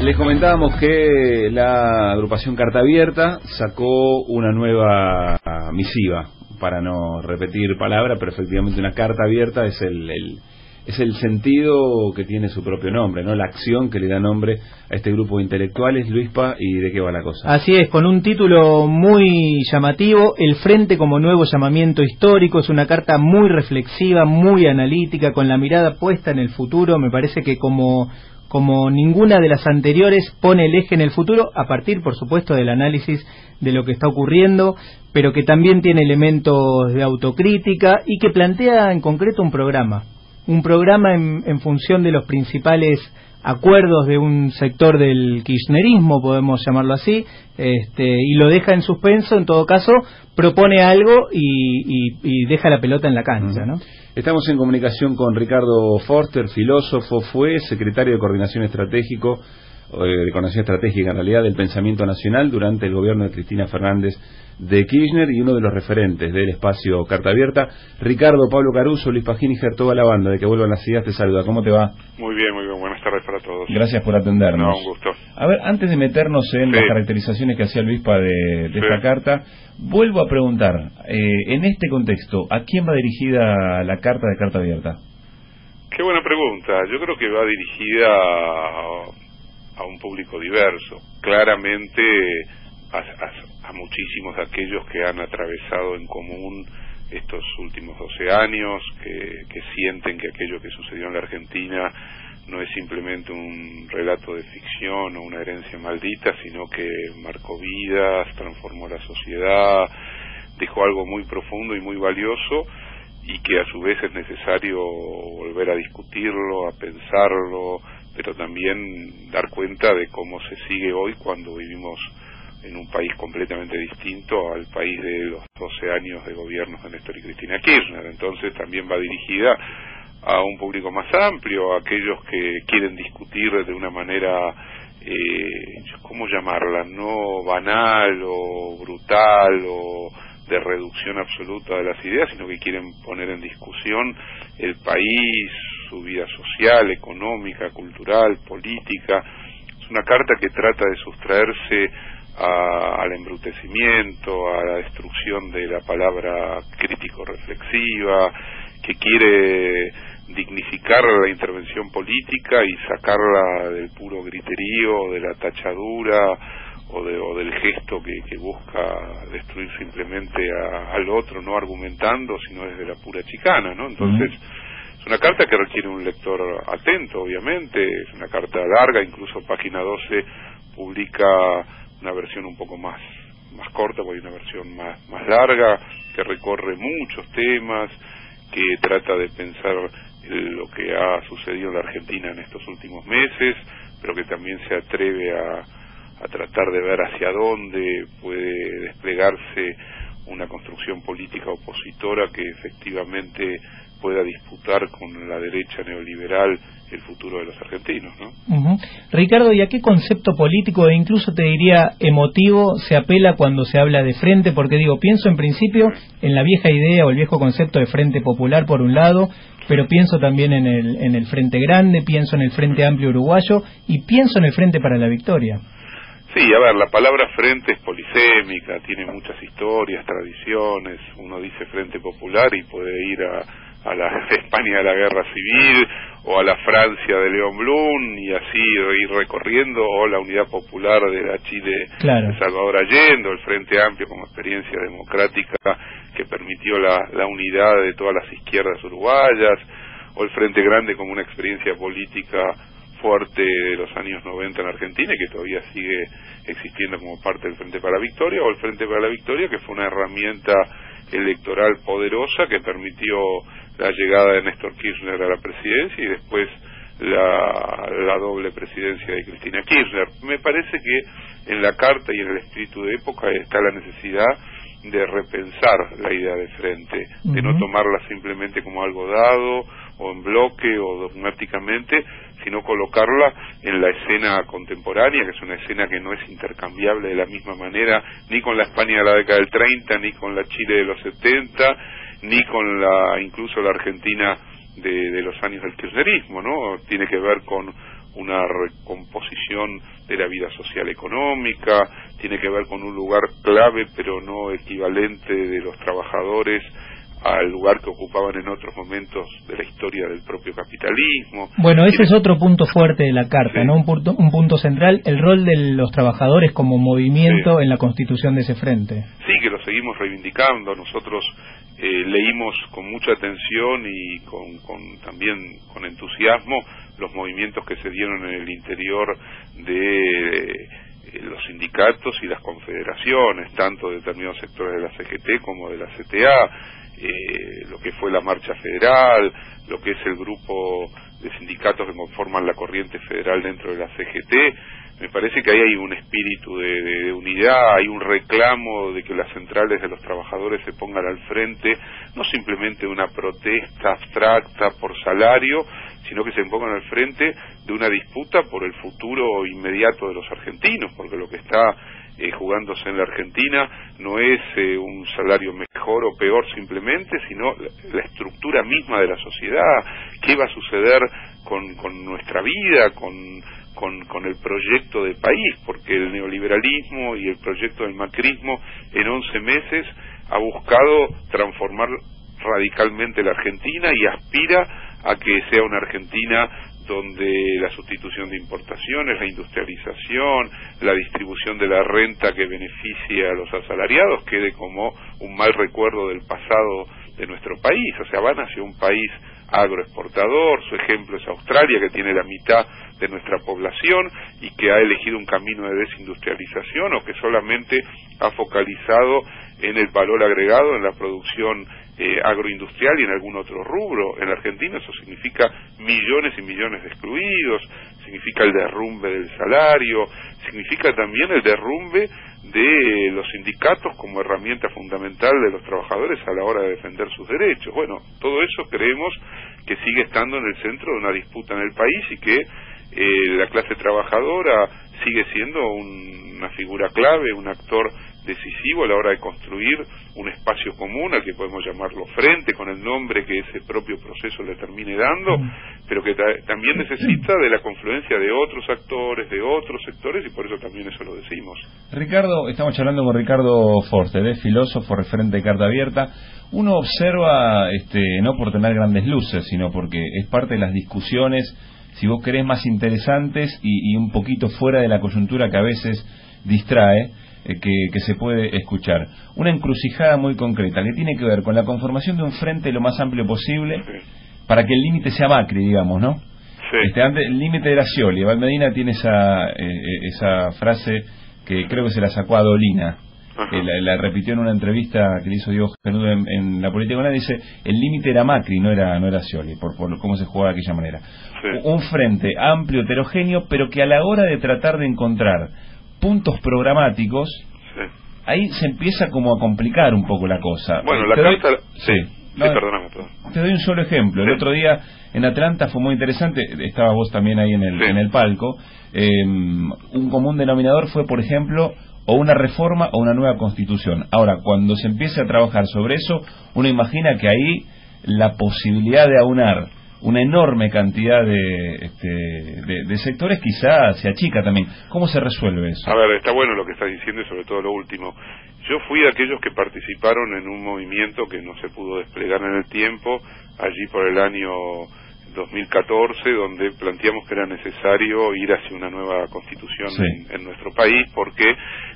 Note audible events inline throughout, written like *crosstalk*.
Les comentábamos que la agrupación Carta Abierta sacó una nueva misiva, para no repetir palabra, pero efectivamente una carta abierta es el, es el sentido que tiene su propio nombre, ¿no? La acción que le da nombre a este grupo de intelectuales, Luispa, y de qué va la cosa. Así es, con un título muy llamativo, El Frente como nuevo llamamiento histórico, es una carta muy reflexiva, muy analítica, con la mirada puesta en el futuro, me parece que como como ninguna de las anteriores, pone el eje en el futuro, a partir, por supuesto, del análisis de lo que está ocurriendo, pero que también tiene elementos de autocrítica y que plantea en concreto un programa. Un programa en, función de los principales acuerdos de un sector del kirchnerismo, podemos llamarlo así, este, y lo deja en suspenso, en todo caso, propone algo y, deja la pelota en la cancha, ¿no? Estamos en comunicación con Ricardo Forster, filósofo, fue secretario de Coordinación Estratégico eh, de Coordinación Estratégica en realidad del Pensamiento Nacional durante el gobierno de Cristina Fernández de Kirchner y uno de los referentes del espacio Carta Abierta. Ricardo, Pablo Caruso, Luis Pagíniger, toda la banda de que vuelvan las ideas te saluda. ¿Cómo te va? Muy bien, muy bien. Buenas tardes para todos. Gracias por atendernos. No, un gusto. A ver, antes de meternos en las caracterizaciones que hacía Luis de, de esta carta, vuelvo a preguntar, eh, en este contexto, ¿a quién va dirigida la carta de Carta Abierta? Qué buena pregunta. Yo creo que va dirigida a, a un público diverso. Claramente a, muchísimos de aquellos que han atravesado en común estos últimos 12 años, que, que sienten que aquello que sucedió en la Argentina no es simplemente un relato de ficción o una herencia maldita, sino que marcó vidas, transformó la sociedad, dejó algo muy profundo y muy valioso y que a su vez es necesario volver a discutirlo, a pensarlo, pero también dar cuenta de cómo se sigue hoy cuando vivimos en un país completamente distinto al país de los 12 años de gobiernos de Néstor y Cristina Kirchner. Entonces también va dirigida a un público más amplio, a aquellos que quieren discutir de una manera, eh, ¿cómo llamarla? No banal o brutal o de reducción absoluta de las ideas, sino que quieren poner en discusión el país, su vida social, económica, cultural, política. Es una carta que trata de sustraerse al embrutecimiento, a la destrucción de la palabra crítico-reflexiva, que quiere dignificar la intervención política y sacarla del puro griterío, de la tachadura o, de, o del gesto que, que busca destruir simplemente al otro, no argumentando, sino desde la pura chicana, ¿no? Entonces, es una carta que requiere un lector atento, obviamente, es una carta larga, incluso página 12 publica una versión un poco más más corta, porque hay una versión más, más larga, que recorre muchos temas, que trata de pensar lo que ha sucedido en la Argentina en estos últimos meses, pero que también se atreve a, a tratar de ver hacia dónde puede desplegarse una construcción política opositora que efectivamente pueda disputar con la derecha neoliberal el futuro de los argentinos. ¿no? Ricardo, ¿y a qué concepto político e incluso te diría emotivo se apela cuando se habla de frente? Porque digo, pienso en principio en la vieja idea o el viejo concepto de frente popular por un lado, pero pienso también en el, en el Frente Grande, pienso en el Frente Amplio Uruguayo y pienso en el Frente para la Victoria. Sí, a ver, la palabra frente es polisémica, tiene muchas historias, tradiciones, uno dice Frente Popular y puede ir a a la *laughs* España de la Guerra Civil o a la Francia de León Blum y así ir recorriendo o la Unidad Popular de la Chile de Salvador Allende o el Frente Amplio como experiencia democrática que permitió la, la unidad de todas las izquierdas uruguayas o el Frente Grande como una experiencia política fuerte de los años 90 en Argentina y que todavía sigue existiendo como parte del Frente para la Victoria o el Frente para la Victoria que fue una herramienta electoral poderosa que permitió la llegada de Néstor Kirchner a la presidencia y después la, la doble presidencia de Cristina Kirchner. Me parece que en la carta y en el espíritu de época está la necesidad de repensar la idea de frente, de no tomarla simplemente como algo dado o en bloque o dogmáticamente, sino colocarla en la escena contemporánea, que es una escena que no es intercambiable de la misma manera ni con la España de la década del 30, ni con la Chile de los 70, ni con la incluso la Argentina de, los años del kirchnerismo, ¿no? Tiene que ver con una recomposición de la vida social económica, tiene que ver con un lugar clave pero no equivalente de los trabajadores al lugar que ocupaban en otros momentos de la historia del propio capitalismo. Bueno, ese es otro punto fuerte de la carta, ¿no? Un punto, un punto central, el rol de los trabajadores como movimiento en la constitución de ese frente. Sí, que lo seguimos reivindicando. Nosotros eh, leímos con mucha atención y con, con, también con entusiasmo los movimientos que se dieron en el interior de eh, los sindicatos y las confederaciones, tanto de determinados sectores de la CGT como de la CTA eh, lo que fue la marcha federal, lo que es el grupo de sindicatos que conforman la corriente federal dentro de la CGT. Me parece que ahí hay un espíritu de, unidad, hay un reclamo de que las centrales de los trabajadores se pongan al frente, no simplemente de una protesta abstracta por salario, sino que se pongan al frente de una disputa por el futuro inmediato de los argentinos, porque lo que está eh, jugándose en la Argentina no es eh, un salario mejor o peor simplemente, sino la, estructura misma de la sociedad, qué va a suceder con, con nuestra vida, con, con, con, el proyecto de país, porque el neoliberalismo y el proyecto del macrismo en 11 meses ha buscado transformar radicalmente la Argentina y aspira a que sea una Argentina donde la sustitución de importaciones, la industrialización, la distribución de la renta que beneficia a los asalariados quede como un mal recuerdo del pasado de nuestro país. O sea, van hacia un país agroexportador, su ejemplo es Australia, que tiene la mitad de nuestra población y que ha elegido un camino de desindustrialización o que solamente ha focalizado en el valor agregado, en la producción eh, agroindustrial y en algún otro rubro. En Argentina eso significa millones y millones de excluidos, significa el derrumbe del salario, significa también el derrumbe de los sindicatos como herramienta fundamental de los trabajadores a la hora de defender sus derechos. Bueno, todo eso creemos que sigue estando en el centro de una disputa en el país y que eh, la clase trabajadora sigue siendo una figura clave, un actor decisivo a la hora de construir un espacio común al que podemos llamarlo frente con el nombre que ese propio proceso le termine dando, pero que también necesita de la confluencia de otros actores, de otros sectores y por eso también eso lo decimos. Ricardo, estamos charlando con Ricardo Forte, de filósofo referente de Carta Abierta. Uno observa, este, no por tener grandes luces, sino porque es parte de las discusiones, si vos querés, más interesantes y un poquito fuera de la coyuntura que a veces distrae eh, que, se puede escuchar. Una encrucijada muy concreta que tiene que ver con la conformación de un frente lo más amplio posible para que el límite sea Macri, digamos, ¿no? Este, antes, el límite era Scioli. Valmedina tiene esa, eh, eh, esa frase que creo que se la sacó a Dolina. la, repitió en una entrevista que le hizo Diego Genudo en, la política dice el límite era Macri no era no era Scioli por, por cómo se jugaba de aquella manera un frente amplio heterogéneo pero que a la hora de tratar de encontrar puntos programáticos, ahí se empieza como a complicar un poco la cosa. Bueno, la carta... Sí. perdóname, Te doy un solo ejemplo. El otro día en Atlanta fue muy interesante, estaba vos también ahí en el, en el palco. Em, un común denominador fue, por ejemplo, o una reforma o una nueva constitución. Ahora, cuando se empiece a trabajar sobre eso, uno imagina que ahí la posibilidad de aunar una enorme cantidad de, este, de, sectores, quizá se achica también. ¿Cómo se resuelve eso? A ver, está bueno lo que estás diciendo y sobre todo lo último. Yo fui de aquellos que participaron en un movimiento que no se pudo desplegar en el tiempo, allí por el año 2014, donde planteamos que era necesario ir hacia una nueva constitución en, nuestro país, porque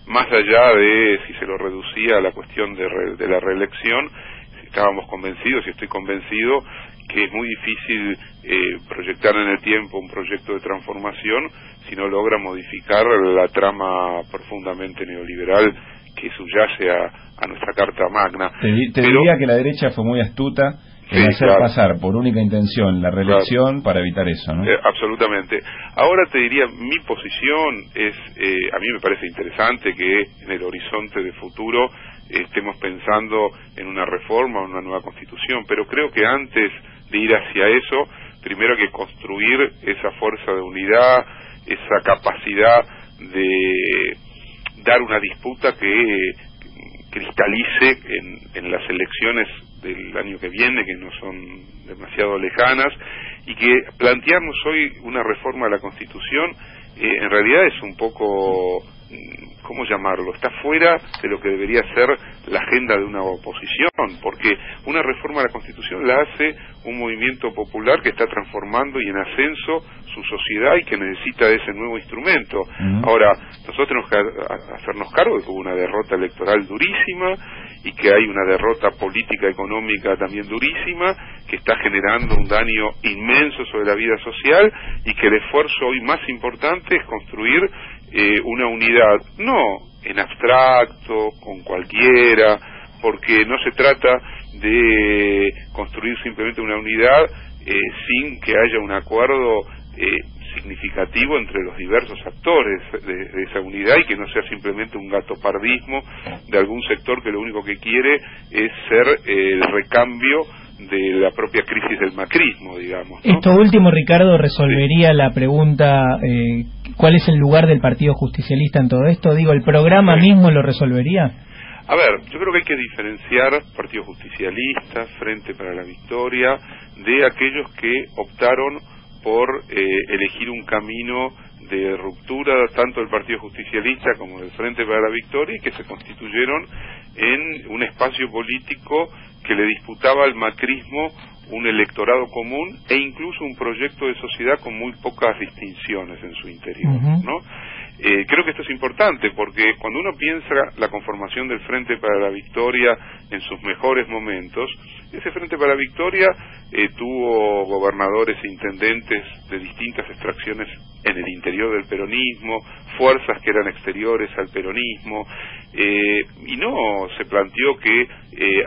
más allá de si se lo reducía a la cuestión de, de la reelección, estábamos convencidos y estoy convencido que es muy difícil eh, proyectar en el tiempo un proyecto de transformación si no logra modificar la trama profundamente neoliberal que subyace a, nuestra Carta Magna. Te, diría que la derecha fue muy astuta en hacer pasar por única intención la reelección para evitar eso, ¿no? Eh, absolutamente. Ahora te diría, mi posición es, eh, a mí me parece interesante que en el horizonte de futuro estemos pensando en una reforma una nueva constitución, pero creo que antes de ir hacia eso, primero que construir esa fuerza de unidad, esa capacidad de dar una disputa que cristalice en, en las elecciones del año que viene, que no son demasiado lejanas, y que plantearnos hoy una reforma de la Constitución eh, en realidad es un poco ¿cómo llamarlo? Está fuera de lo que debería ser la agenda de una oposición, porque una reforma a la Constitución la hace un movimiento popular que está transformando y en ascenso su sociedad y que necesita de ese nuevo instrumento. Ahora, nosotros tenemos que hacernos cargo de que hubo una derrota electoral durísima y que hay una derrota política económica también durísima que está generando un daño inmenso sobre la vida social y que el esfuerzo hoy más importante es construir eh, una unidad, no en abstracto, con cualquiera, porque no se trata de construir simplemente una unidad eh, sin que haya un acuerdo eh, significativo entre los diversos actores de, esa unidad y que no sea simplemente un gatopardismo de algún sector que lo único que quiere es ser el recambio de la propia crisis del macrismo, digamos. Esto último, Ricardo, resolvería la pregunta eh, ¿cuál es el lugar del Partido Justicialista en todo esto? Digo, ¿el programa mismo lo resolvería? A ver, yo creo que hay que diferenciar Partido Justicialista, Frente para la Victoria, de aquellos que optaron por eh, elegir un camino de ruptura tanto del Partido Justicialista como del Frente para la Victoria y que se constituyeron en un espacio político que le disputaba al macrismo un electorado común e incluso un proyecto de sociedad con muy pocas distinciones en su interior, ¿no? Eh, creo que esto es importante porque cuando uno piensa la conformación del Frente para la Victoria en sus mejores momentos, ese Frente para la Victoria eh, tuvo gobernadores e intendentes de distintas extracciones en el interior del peronismo, fuerzas que eran exteriores al peronismo, eh, y no se planteó que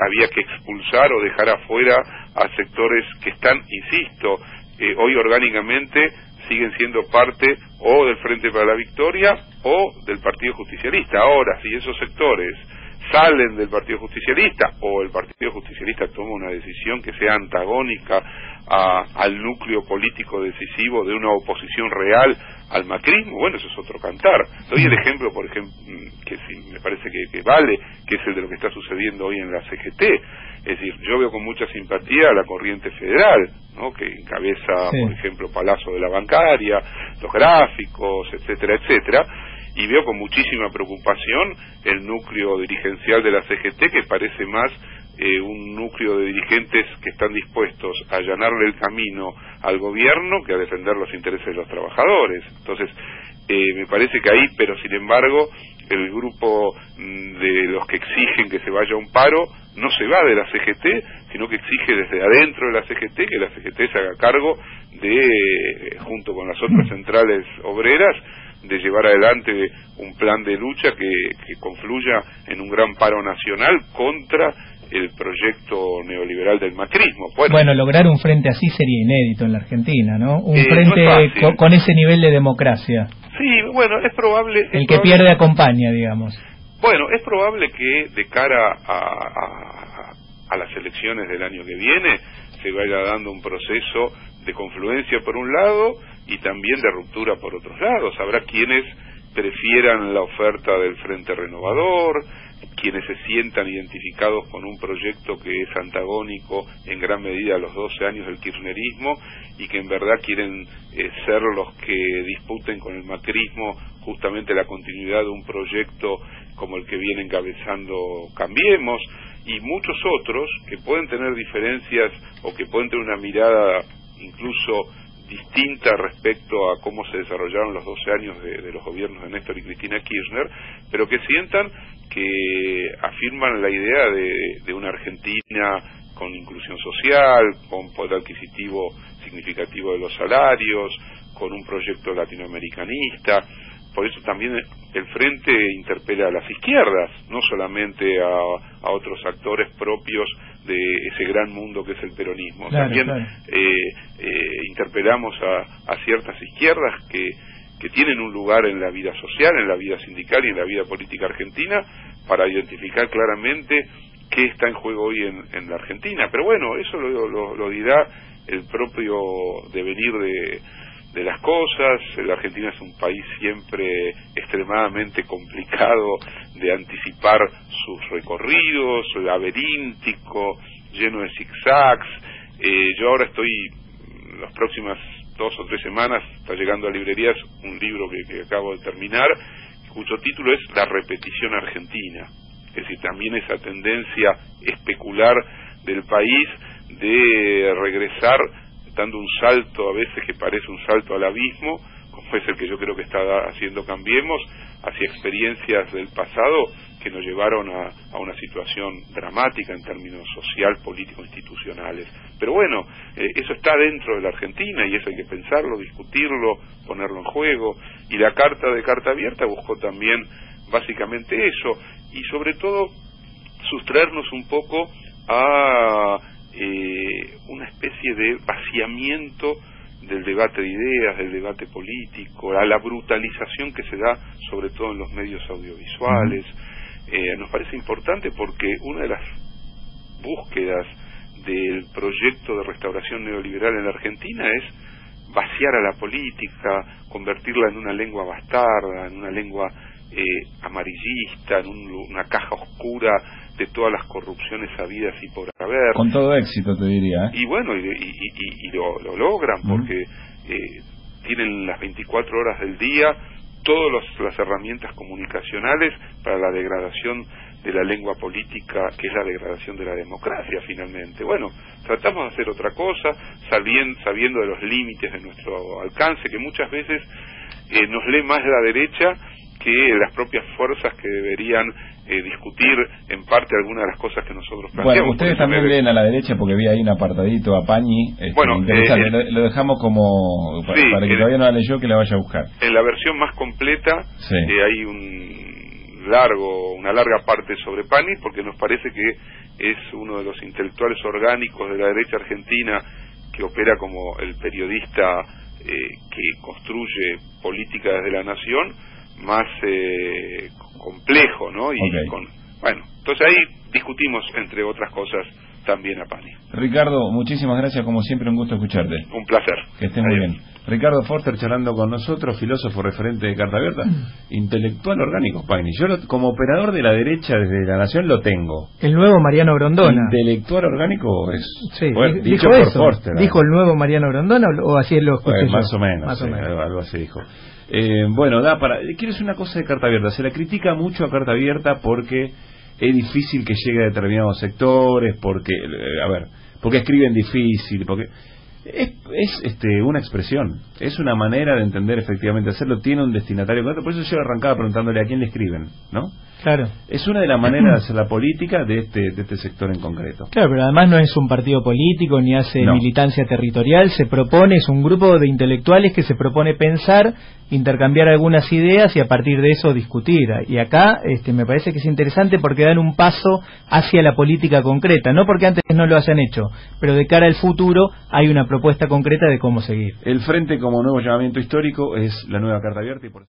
había que expulsar o dejar afuera a sectores que están, insisto, hoy orgánicamente siguen siendo parte o del Frente para la Victoria o del Partido Justicialista. Ahora, si esos sectores salen del Partido Justicialista o el Partido Justicialista toma una decisión que sea antagónica al núcleo político decisivo de una oposición real al macrismo, bueno, eso es otro cantar. Doy el ejemplo, por ejemplo, que sí, me parece que, vale, que es el de lo que está sucediendo hoy en la CGT. Es decir, yo veo con mucha simpatía a la corriente federal, ¿no? que encabeza, por ejemplo, Palazzo de la Bancaria, los gráficos, etcétera, etcétera, y veo con muchísima preocupación el núcleo dirigencial de la CGT que parece más eh, un núcleo de dirigentes que están dispuestos a allanarle el camino al gobierno que a defender los intereses de los trabajadores. Entonces, eh, me parece que ahí, pero sin embargo, el grupo mm, de los que exigen que se vaya a un paro no se va de la CGT, sino que exige desde adentro de la CGT que la CGT se haga cargo de, eh, junto con las otras centrales obreras, de llevar adelante un plan de lucha que, confluya en un gran paro nacional contra el proyecto neoliberal del macrismo. Bueno, lograr un frente así sería inédito en la Argentina, ¿no? Un eh, frente con, ese nivel de democracia. Sí, bueno, es probable... el que pierde acompaña, digamos. Bueno, es probable que de cara a, a las elecciones del año que viene se vaya dando un proceso de confluencia por un lado y también de ruptura por otros lados. Habrá quienes prefieran la oferta del Frente Renovador, quienes se sientan identificados con un proyecto que es antagónico en gran medida a los 12 años del kirchnerismo y que en verdad quieren eh, ser los que disputen con el macrismo justamente la continuidad de un proyecto como el que viene encabezando Cambiemos y muchos otros que pueden tener diferencias o que pueden tener una mirada incluso distinta respecto a cómo se desarrollaron los 12 años de, los gobiernos de Néstor y Cristina Kirchner, pero que sientan que afirman la idea de, una Argentina con inclusión social, con poder adquisitivo significativo de los salarios, con un proyecto latinoamericanista. Por eso también el Frente interpela a las izquierdas, no solamente a, otros actores propios de ese gran mundo que es el peronismo. también Eh, eh, interpelamos a, a ciertas izquierdas que, que tienen un lugar en la vida social, en la vida sindical y en la vida política argentina para identificar claramente qué está en juego hoy en, en la Argentina. Pero bueno, eso lo, lo, lo dirá el propio devenir de, de las cosas. La Argentina es un país siempre extremadamente complicado de anticipar sus recorridos, laberíntico, lleno de zigzags. Eh, yo ahora estoy, las próximas dos o tres semanas, está llegando a librerías un libro que, acabo de terminar, cuyo título es La repetición argentina. Es decir, también esa tendencia especular del país de regresar dando un salto a veces que parece un salto al abismo, como es el que yo creo que está haciendo Cambiemos, hacia experiencias del pasado que nos llevaron a, una situación dramática en términos social, político, institucionales. Pero bueno, eh, eso está dentro de la Argentina y eso hay que pensarlo, discutirlo, ponerlo en juego. Y la carta de carta abierta buscó también básicamente eso y sobre todo sustraernos un poco a eh, una especie de vaciamiento del debate de ideas, del debate político, a la brutalización que se da sobre todo en los medios audiovisuales. Eh, nos parece importante porque una de las búsquedas del proyecto de restauración neoliberal en la Argentina es vaciar a la política, convertirla en una lengua bastarda, en una lengua eh, amarillista, en una caja oscura de todas las corrupciones habidas y por haber. Con todo éxito, te diría. ¿eh? Y bueno, y, lo, logran porque eh, tienen las 24 horas del día todas las herramientas comunicacionales para la degradación de la lengua política, que es la degradación de la democracia finalmente. Bueno, tratamos de hacer otra cosa, sabiendo, sabiendo de los límites de nuestro alcance, que muchas veces eh, nos lee más la derecha que las propias fuerzas que deberían eh, discutir en parte algunas de las cosas que nosotros planteamos. Bueno, ustedes también leen a la derecha porque vi ahí un apartadito a Pañi. Este, bueno, eh, lo, dejamos como para, que todavía no la leyó que la vaya a buscar. En la versión más completa eh, hay un largo, una larga parte sobre Pañi porque nos parece que es uno de los intelectuales orgánicos de la derecha argentina que opera como el periodista que construye política desde la nación más eh, complejo, ¿no? Y con, bueno, entonces ahí discutimos, entre otras cosas, también a Pani. Ricardo, muchísimas gracias, como siempre, un gusto escucharte. Un placer. Que estés muy bien. Ricardo Forster charlando con nosotros, filósofo referente de Carta Abierta, *clears throat* intelectual orgánico, Paini. Yo como operador de la derecha desde la Nación lo tengo. El nuevo Mariano Grondona. Intelectual orgánico es sí, dicho por Forster. ¿Dijo el nuevo Mariano Grondona o así lo escuché Más o menos, más o menos. algo así dijo. Eh, bueno, da para. Quiero decir una cosa de Carta Abierta. Se la critica mucho a Carta Abierta porque es difícil que llegue a determinados sectores, porque, eh, a ver, porque escriben difícil, porque es, es este, una expresión, es una manera de entender efectivamente hacerlo, tiene un destinatario por eso yo arrancaba preguntándole a quién le escriben, ¿no? Claro. Es una de las maneras de hacer la política de este, de este sector en concreto. Claro, pero además no es un partido político ni hace militancia territorial, se propone, es un grupo de intelectuales que se propone pensar, intercambiar algunas ideas y a partir de eso discutir. Y acá este, me parece que es interesante porque dan un paso hacia la política concreta, no porque antes no lo hayan hecho, pero de cara al futuro hay una propuesta concreta de cómo seguir. El Frente como nuevo llamamiento histórico es la nueva carta abierta y por